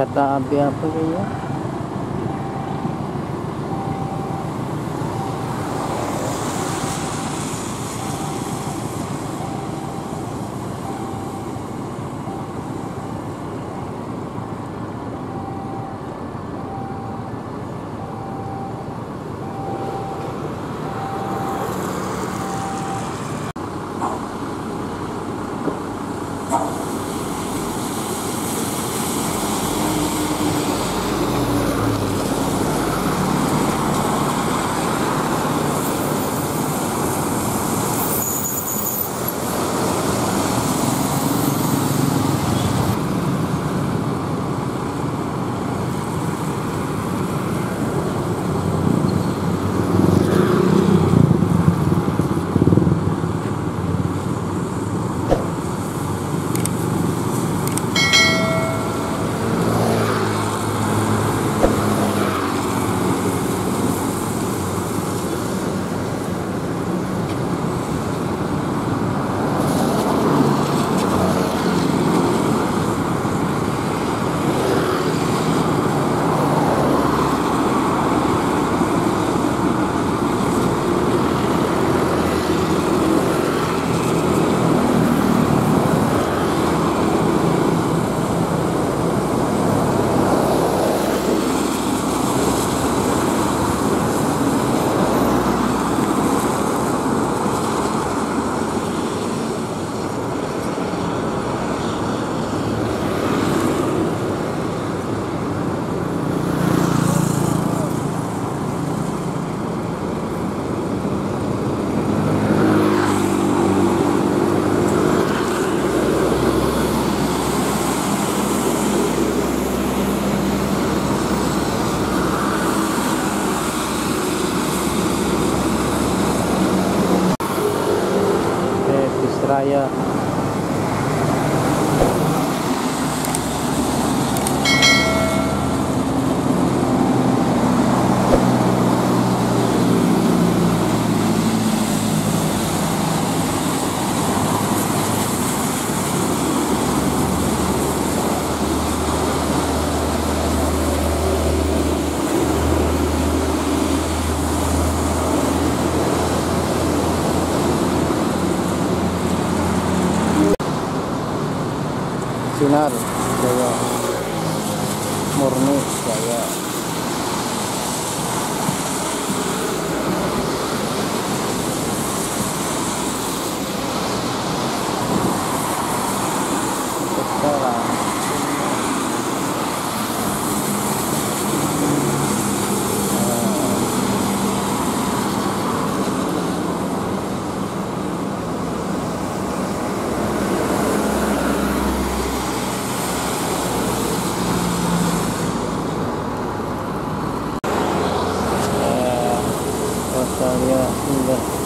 kereta api apa kayaknya? 哎呀。Sinar Jaya Murni 一个四